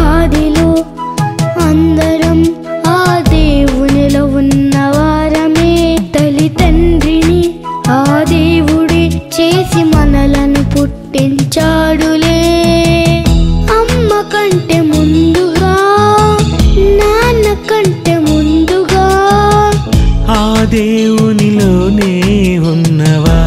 ఆదిలో అందరం ఆ దేవునిలో ఉన్నవారమే తల్లి ఆ దేవుడే చేసి మనలను పుట్టించాడులే. అమ్మ కంటే ముందుగా నాన్న కంటే ముందుగా. ఆ దేవునిలోనే ఉన్నవా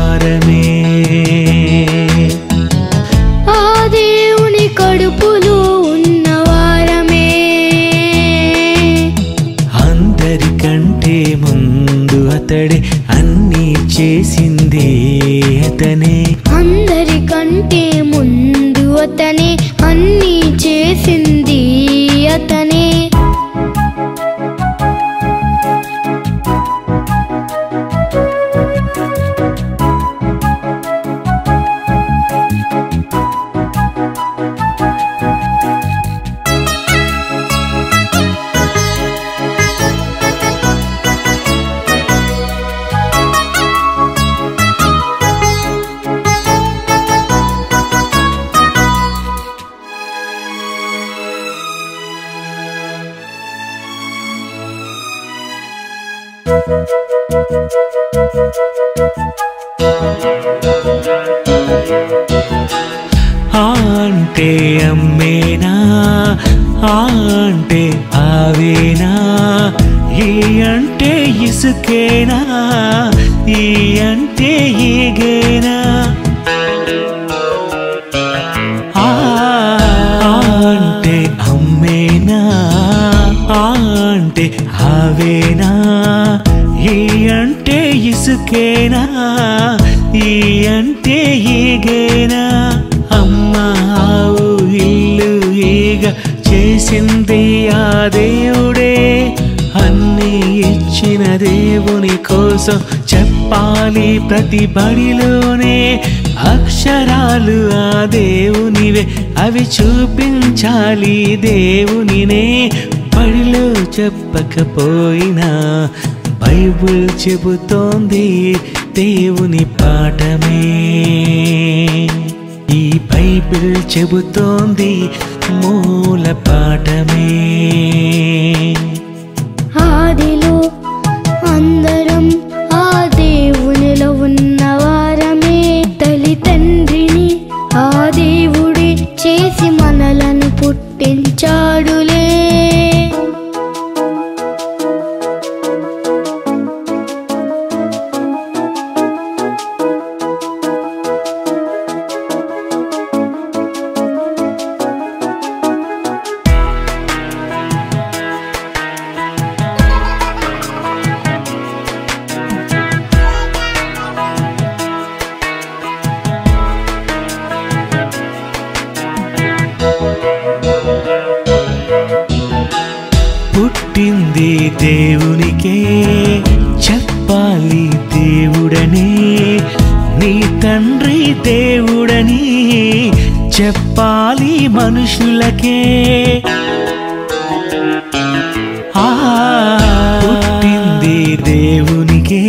అంటే అమ్మేనా ఆ అంటే ఆవేనా ఈ అంటే ఇసుకేనా ఈ అంటే ఈగేనా? ఇసుకేనా ఈ అంటే ఈగేనా? అమ్మా ఆవు ఇల్లు ఈగ చేసింది ఆ దేవుడే. అన్ని ఇచ్చిన దేవుని కోసం చెప్పాలి ప్రతి బడిలోనే. అక్షరాలు ఆ దేవునివే అవి చూపించాలి దేవునినే. బడిలో చెప్పకపోయినా బైబుల్ చెబుతోంది దేవుని పాఠమే. ఈ బైబిల్ చెబుతోంది మూల పాఠమే. ఆదిలో తండ్రి దేవుడని చెప్పాలి మనుషులకే. ఆ పుట్టింది దేవునికే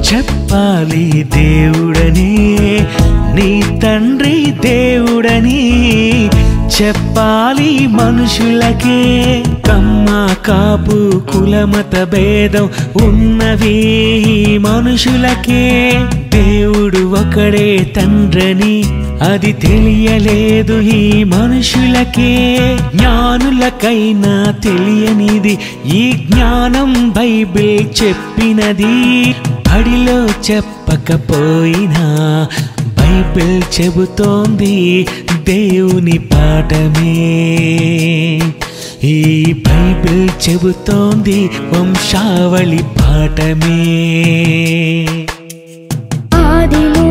చెప్పాలి దేవుడని నీ చెప్పాలి మనుషులకే కమ్మ కాపు కులమత భేదం ఉన్నవి మనుషులకే. దేవుడు ఒకడే తండ్రని అది తెలియలేదు ఈ మనుషులకే. జ్ఞానులకైనా తెలియనిది ఈ జ్ఞానం బైబిల్ చెప్పినది. బడిలో చెప్పకపోయినా బైబిల్ చెబుతోంది. దేవుని పాఠమే ఈ బైబిల్ చెబుతోంది వంశావళి పాఠమే ఆదిలో